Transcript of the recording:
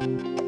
Bye.